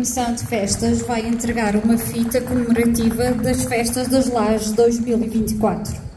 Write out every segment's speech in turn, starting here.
Comissão de Festas vai entregar uma fita comemorativa das Festas das Lajes 2024.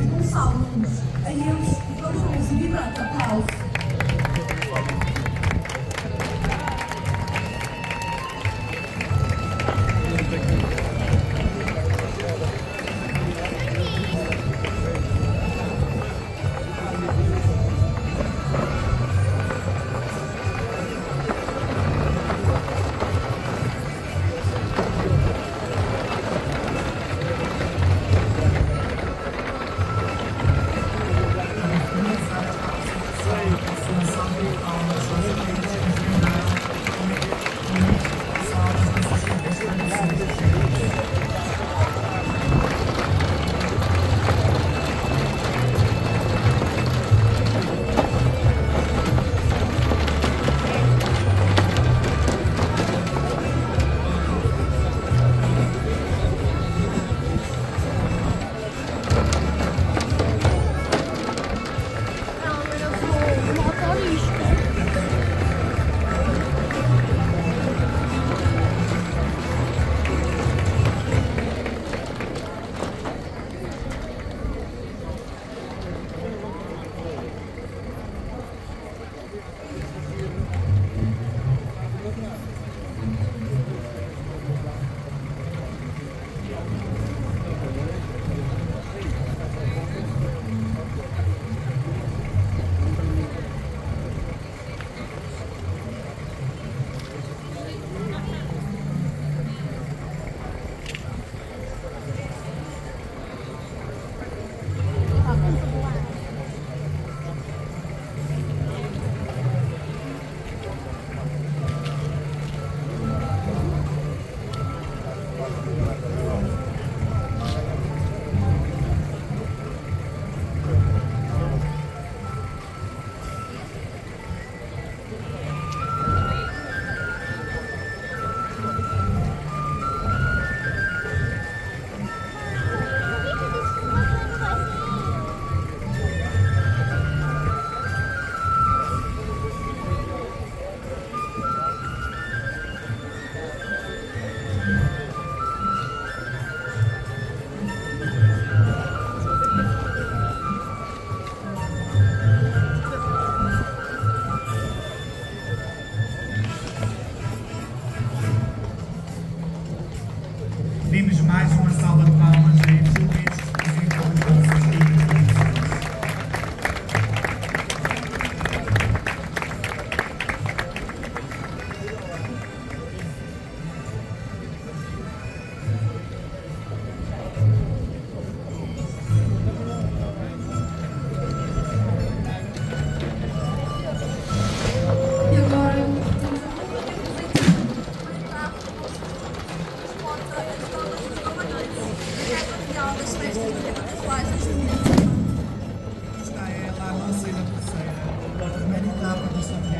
E Gonçalo Nunes. A eles, o caloroso e vibrante aplauso.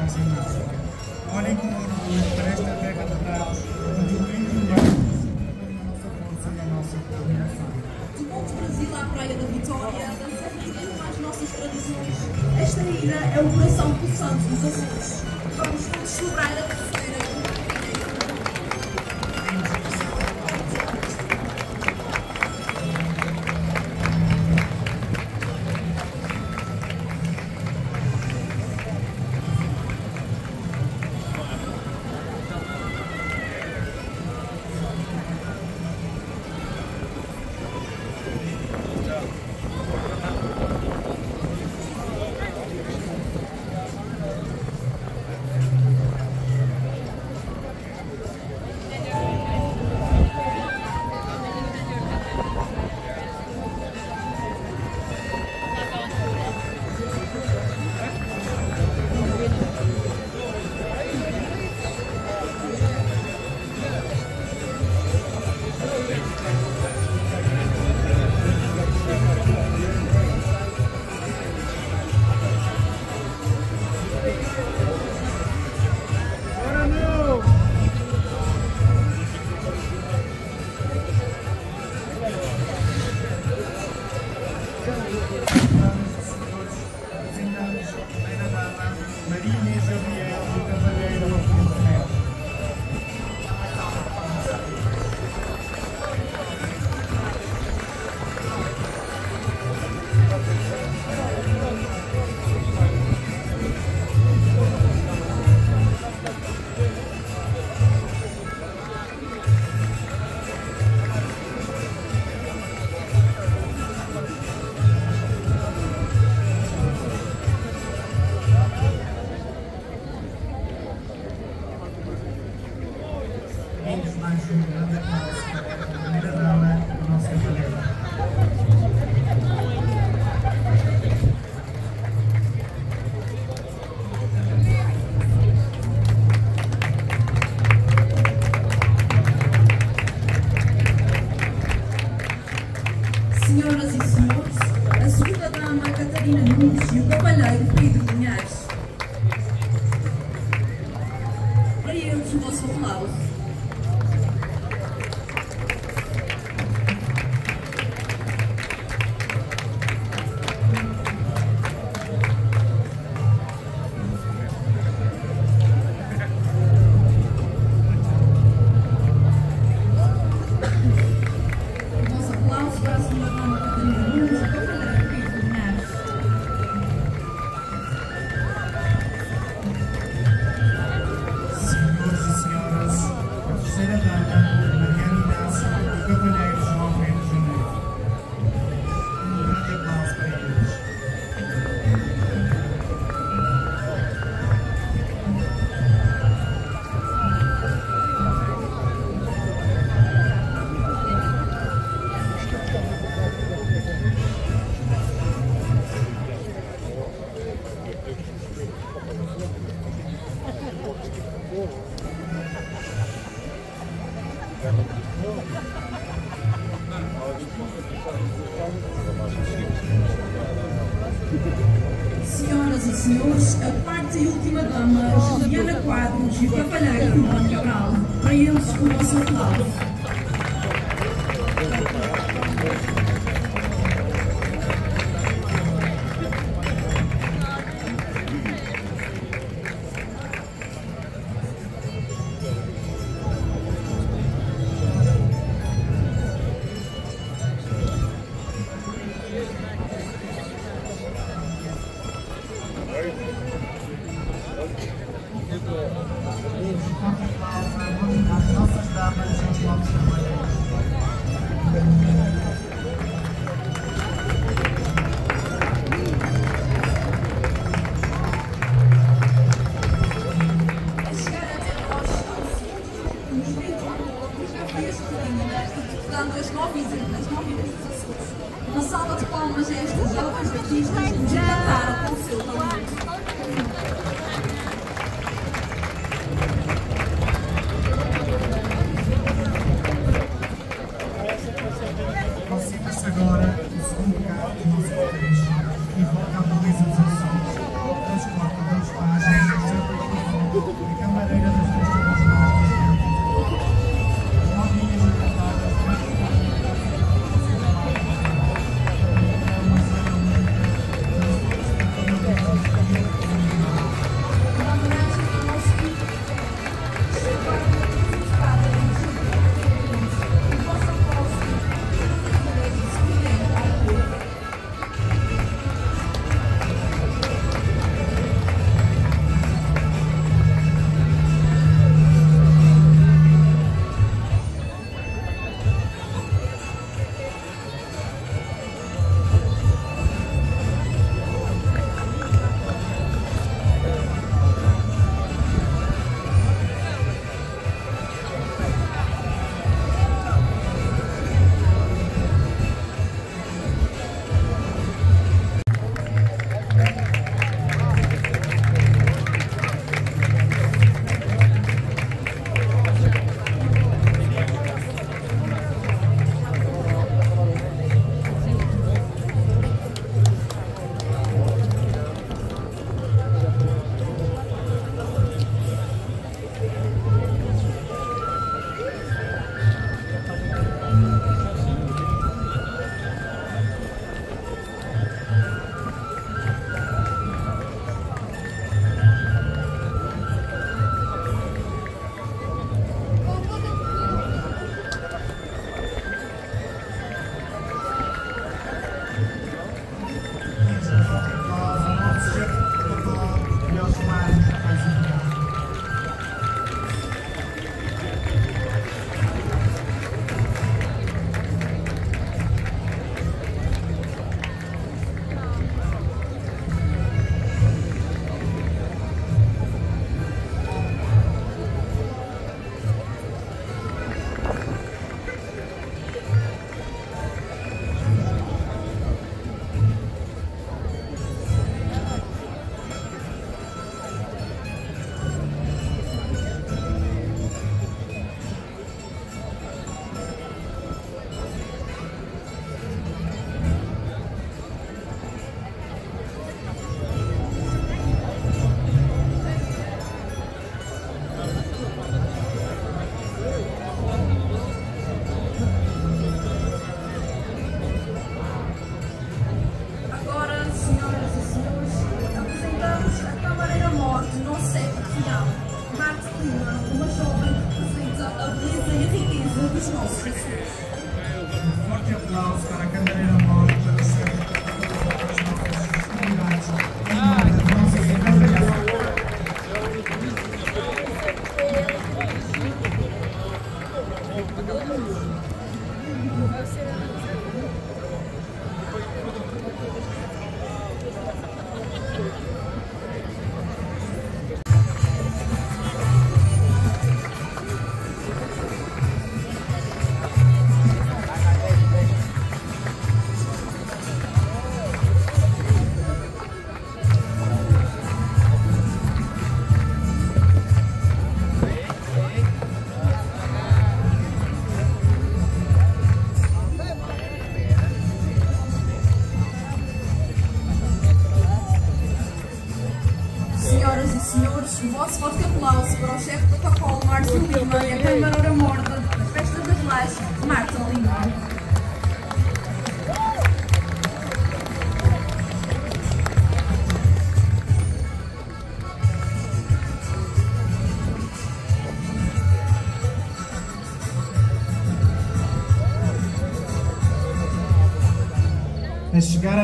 Desta viagem mágica. Olhem com orgulho para esta terra de dados, onde o brilho e a nossa força e a nossa determinação. Do Monte Brasil à Praia da Vitória, dançando seguindo às nossas tradições. Esta ilha é o coração pulsante dos Açores. Vamos juntos celebrar a Inês Gabriel.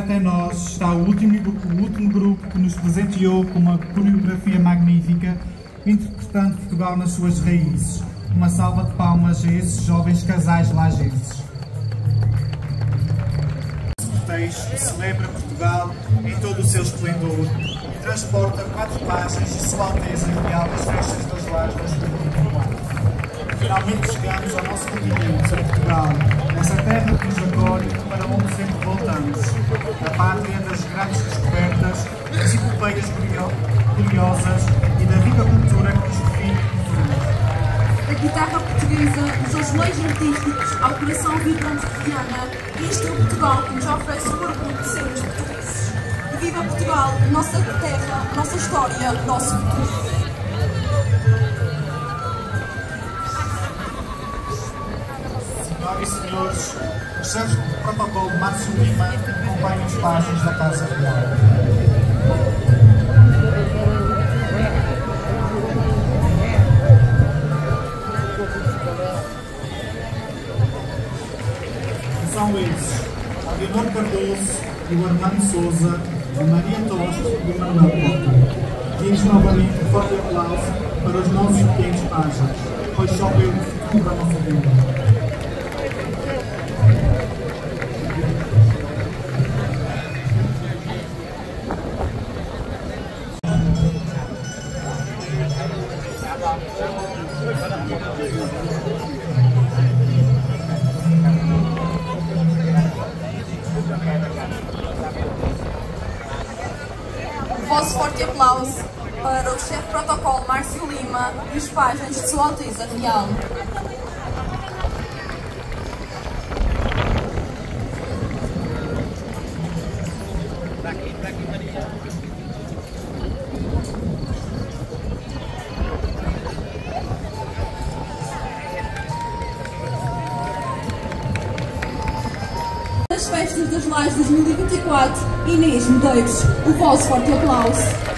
até nós está o último, o último grupo que nos presenteou com uma coreografia magnífica, interpretando Portugal nas suas raízes. Uma salva de palmas a esses jovens casais lagenses. Cortejo celebra Portugal em todo o seu esplendor e transporta quatro páginas de Sua Alteza Real 500 zł za real. Das festas das lajes 2024, Inês Medeiros, o vosso forte aplauso.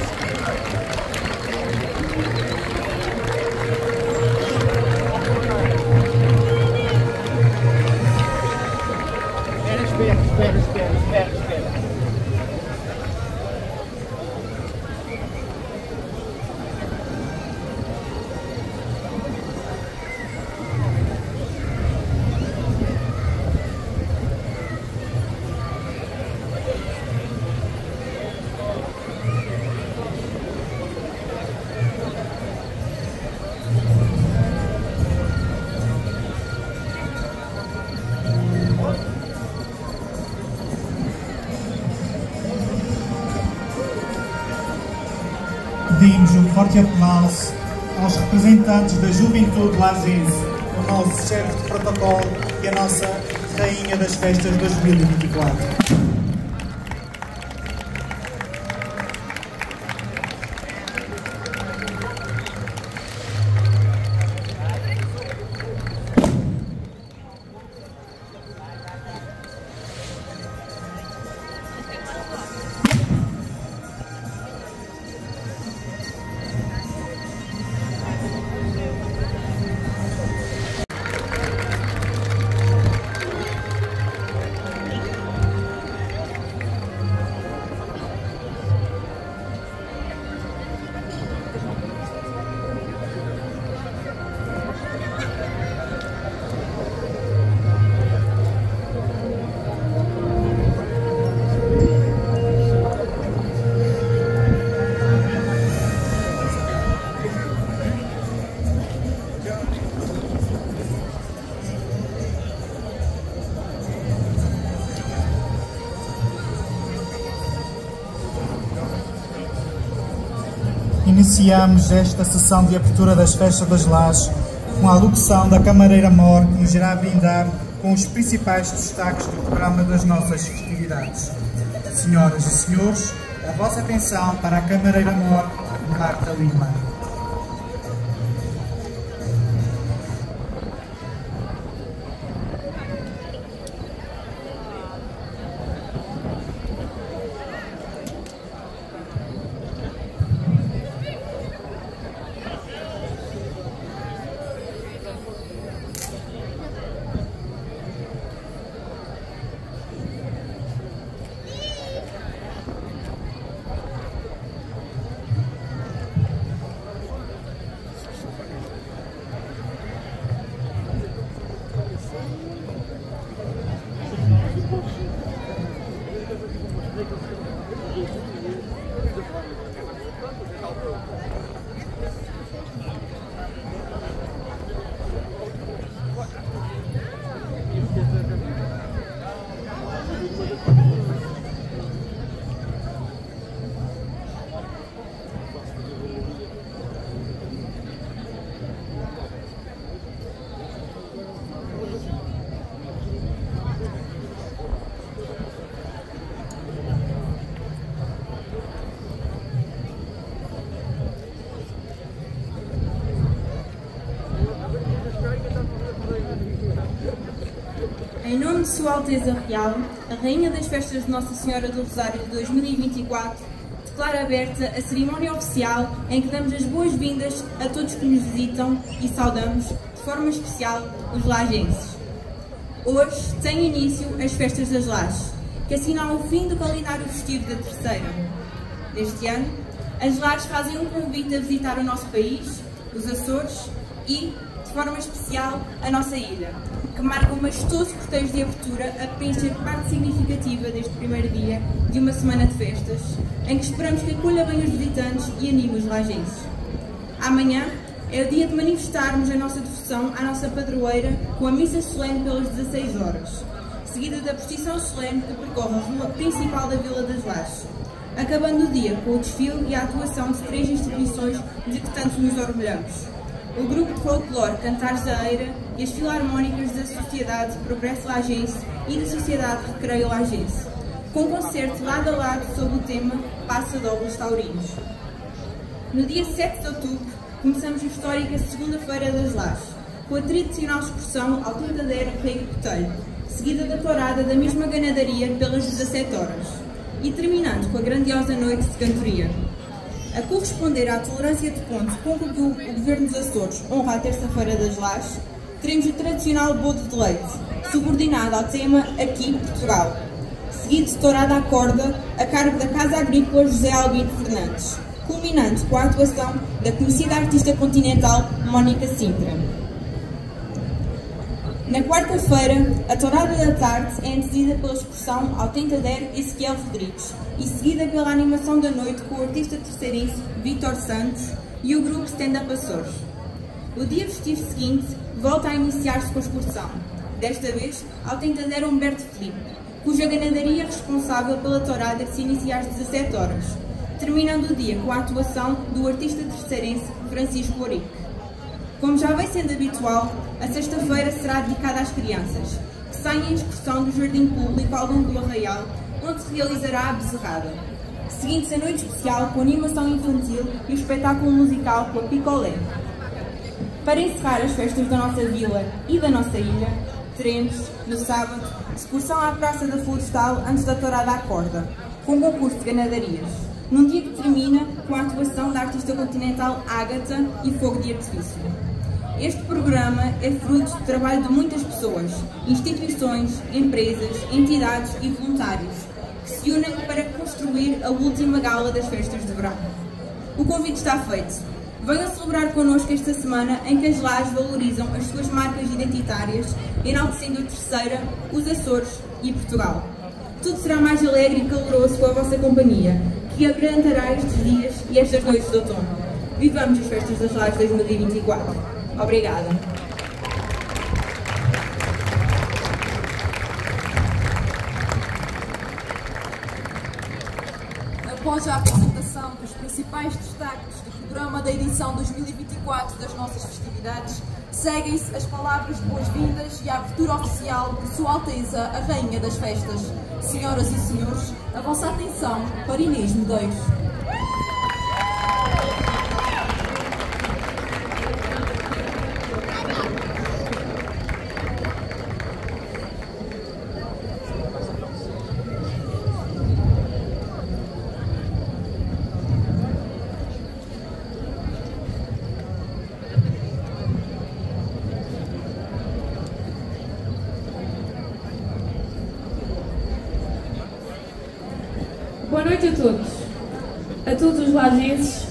aos representantes da juventude lagense, o nosso chefe de protocolo e a nossa rainha das festas 2024. Iniciamos esta sessão de abertura das festas das Lajes com a alocução da Camareira Mor, que nos irá brindar com os principais destaques do programa das nossas festividades. Senhoras e senhores, a vossa atenção para a Camareira Mor, Marta Lima. Em nome Sua Alteza Real, a Rainha das Festas de Nossa Senhora do Rosário de 2024, declara aberta a cerimónia oficial em que damos as boas-vindas a todos que nos visitam e saudamos, de forma especial, os lagenses. Hoje tem início as Festas das Lajes, que assinalam o fim do calendário festivo da Terceira. Neste ano, as Lajes fazem um convite a visitar o nosso país, os Açores e, de forma especial, a nossa ilha, que marca um majestoso cortejo de abertura a preencher parte significativa deste primeiro dia de uma semana de festas, em que esperamos que acolha bem os visitantes e anime os lagenses. Amanhã é o dia de manifestarmos a nossa devoção à nossa padroeira com a missa solene pelas 16 horas, seguida da procissão solene que percorre a rua principal da Vila das Lajes, acabando o dia com o desfile e a atuação de três instituições de que tanto nos orgulhamos o grupo de folclore Cantares da Eira e as filarmónicas da Sociedade Progresso Lagense e da Sociedade Recreio Lagense, com concerto lado a lado sob o tema Passa Dobros Taurinos. No dia 7 de outubro, começamos a histórica Segunda-feira das Lajes, com a tradicional excursão ao Tentadeiro Rei Cotelho, seguida da tourada da mesma ganadaria pelas 17 horas, e terminando com a grandiosa noite de cantoria. A corresponder à tolerância de ponto com que o Governo dos Açores honra a Terça-feira das Lajes, teremos o tradicional bode de leite, subordinado ao tema Aqui Portugal, seguido de tourada à corda a cargo da Casa Agrícola José Albino Fernandes, culminando com a atuação da conhecida artista continental Mónica Sintra. Na quarta-feira, a tourada da tarde é antecedida pela excursão ao tentadeiro Ezequiel Rodrigues e seguida pela animação da noite com o artista terceirense Vítor Santos e o grupo Stand Up Açores. O dia festivo seguinte volta a iniciar-se com a excursão, desta vez ao tentadeiro Humberto Felipe, cuja ganadaria é responsável pela tourada que se inicia às 17 horas, terminando o dia com a atuação do artista terceirense Francisco Orique. Como já vem sendo habitual, a sexta-feira será dedicada às crianças, que saem em excursão do Jardim Público ao longo do Arraial, onde se realizará a bezerrada. Seguinte-se a noite especial com animação infantil e o espetáculo musical com a Picolé. Para encerrar as festas da nossa vila e da nossa ilha, teremos, no sábado, excursão à Praça da Florestal antes da tourada à corda, com concurso de ganadarias, num dia que termina com a atuação da artista continental Ágata e Fogo de Artifício. Este programa é fruto do trabalho de muitas pessoas, instituições, empresas, entidades e voluntários, que se unem para construir a última gala das festas de verão. O convite está feito. Venham celebrar connosco esta semana em que as lajes valorizam as suas marcas identitárias, enaltecendo a terceira, os Açores e Portugal. Tudo será mais alegre e caloroso com a vossa companhia, que abrilhantará estes dias e estas noites de outono. Vivamos as festas das lajes 2024. Obrigada. Após a apresentação dos principais destaques programa, da edição 2024 das nossas festividades, seguem-se as palavras de boas-vindas e a abertura oficial de Sua Alteza, a Rainha das Festas. Senhoras e senhores, a vossa atenção para Inês Medeiros. Boa noite a todos, a todos os lajenses,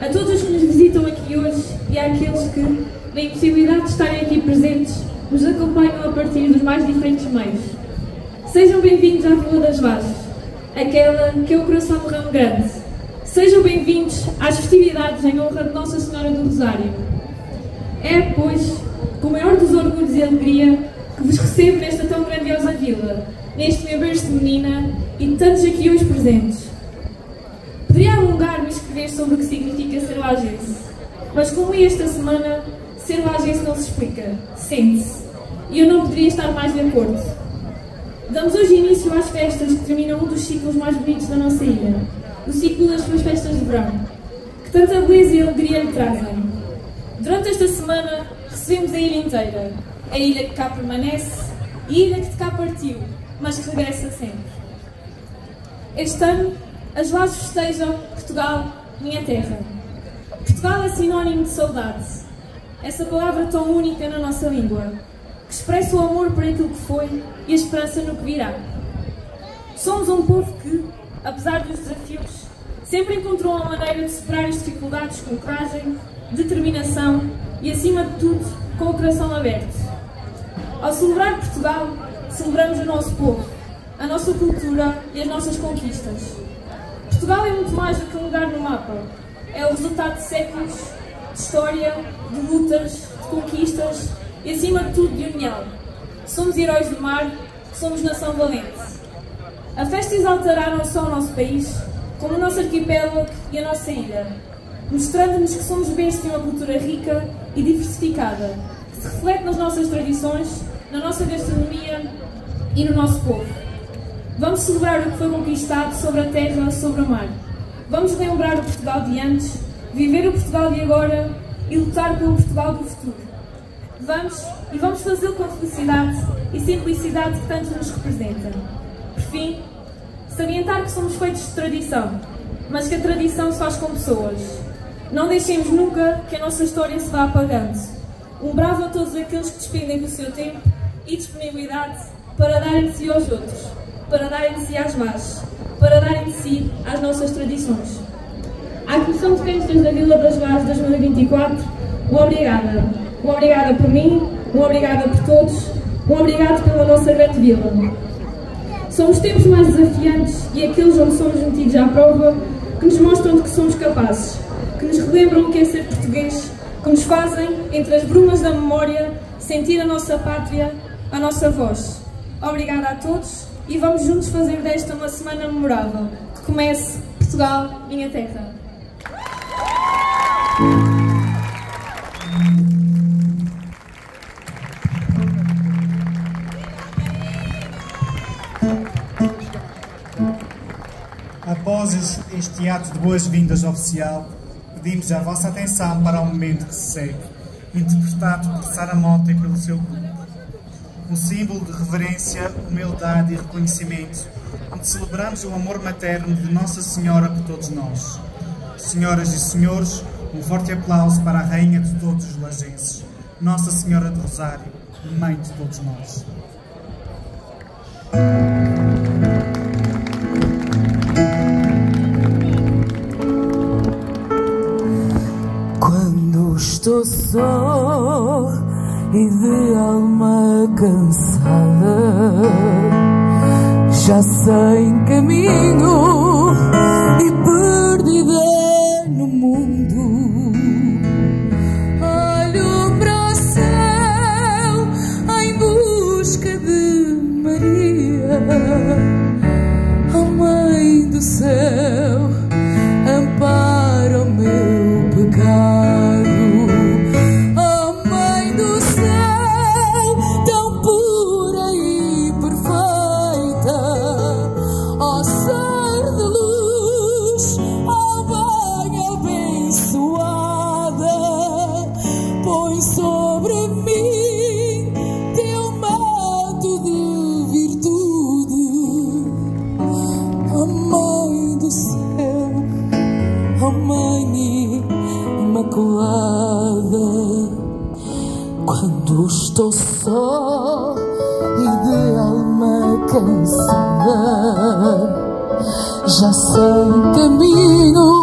a todos os que nos visitam aqui hoje e àqueles que, na impossibilidade de estarem aqui presentes, nos acompanham a partir dos mais diferentes meios. Sejam bem-vindos à Vila das Vazes, aquela que é o coração do Ramo Grande. Sejam bem-vindos às festividades em honra de Nossa Senhora do Rosário. É, pois, com o maior dos orgulhos e alegria que vos recebo nesta tão grandiosa vila, neste meu berço de menina e tantos aqui hoje presentes. Poderia alongar-me escrever sobre o que significa ser lagense, mas como esta semana, ser lagense não se explica, sente-se, e eu não poderia estar mais de acordo. Damos hoje início às festas que terminam um dos ciclos mais bonitos da nossa ilha, o ciclo das suas festas de verão, que tanta beleza e alegria lhe trazem. Durante esta semana recebemos a ilha inteira, a ilha que cá permanece e a ilha que de cá partiu, mas que regressa sempre. Este ano, as lajes festejam Portugal, minha terra. Portugal é sinónimo de saudade, essa palavra tão única na nossa língua, que expressa o amor por aquilo que foi e a esperança no que virá. Somos um povo que, apesar dos desafios, sempre encontrou uma maneira de superar as dificuldades com coragem, determinação e, acima de tudo, com o coração aberto. Ao celebrar Portugal, celebramos o nosso povo, a nossa cultura e as nossas conquistas. Portugal é muito mais do que um lugar no mapa. É o resultado de séculos de história, de lutas, de conquistas e, acima de tudo, de união. Somos heróis do mar, somos nação valente. A festa exaltará não só o nosso país, como o nosso arquipélago e a nossa ilha, mostrando-nos que somos berço de uma cultura rica e diversificada, que se reflete nas nossas tradições, na nossa gastronomia e no nosso povo. Vamos celebrar o que foi conquistado sobre a terra, sobre o mar. Vamos lembrar o Portugal de antes, viver o Portugal de agora e lutar pelo Portugal do futuro. Vamos e vamos fazê-lo com felicidade e simplicidade que tanto nos representa. Por fim, salientar que somos feitos de tradição, mas que a tradição se faz com pessoas. Não deixemos nunca que a nossa história se vá apagando. Um bravo a todos aqueles que despendem do seu tempo e disponibilidade para darem de si aos outros, para darem de si às más, para darem de si às nossas tradições. À Comissão de Festas da Vila das Vaz 2024, uma obrigada. Uma obrigada por mim, uma obrigada por todos, um obrigado pela nossa grande vila. São os tempos mais desafiantes e aqueles onde somos metidos à prova que nos mostram de que somos capazes, que nos relembram o que é ser português, que nos fazem, entre as brumas da memória, sentir a nossa pátria, a nossa voz. Obrigada a todos e vamos juntos fazer desta uma semana memorável. Que comece Portugal, minha terra. Após este ato de boas-vindas oficial, pedimos a vossa atenção para o momento que se segue, interpretado por Sara Mota e pelo seu. Um símbolo de reverência, humildade e reconhecimento, onde celebramos o amor materno de Nossa Senhora por todos nós. Senhoras e senhores, um forte aplauso para a Rainha de todos os lagenses, Nossa Senhora do Rosário, Mãe de todos nós. Quando estou só e de alma cansada, já sem caminho e Mãe Imaculada. Quando estou só e de alma cansada, já sem caminho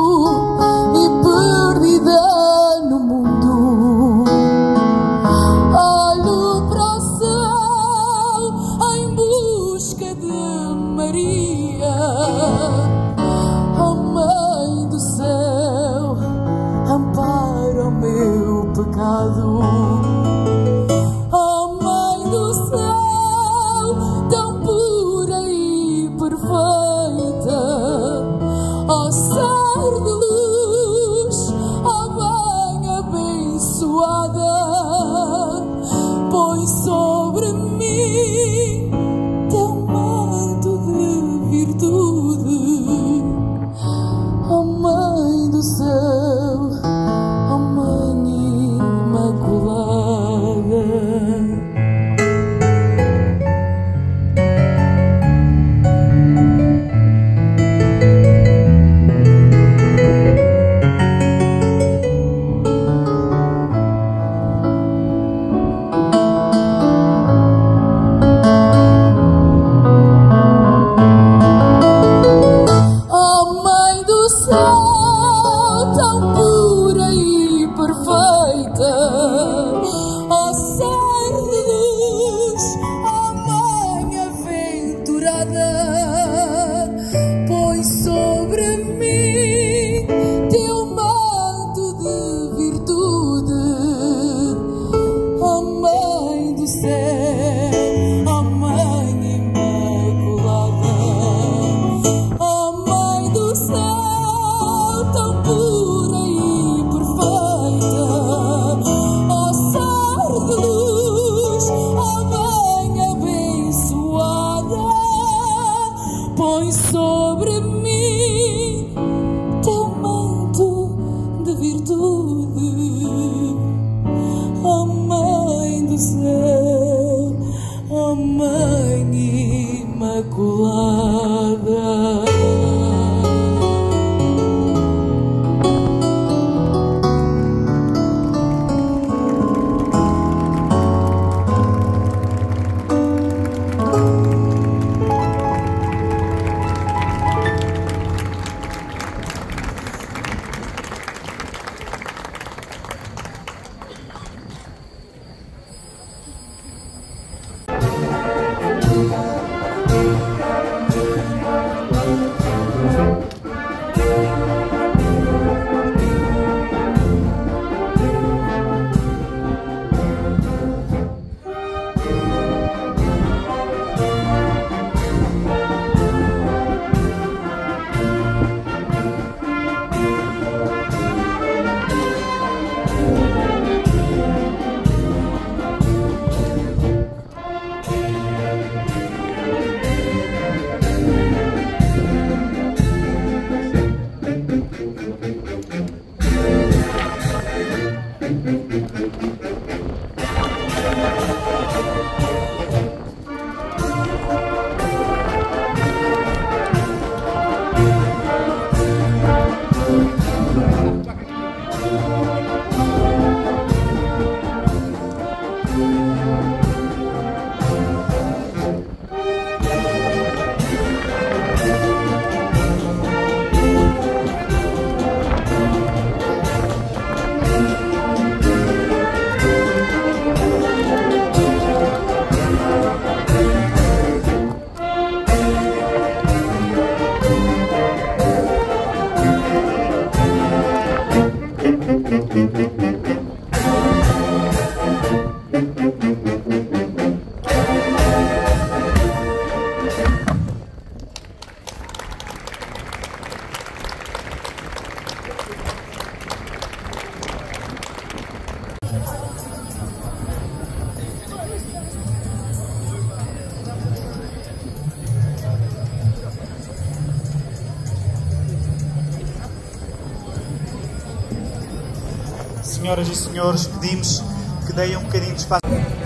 senhoras e senhores, pedimos que deem um bocadinho de espaço.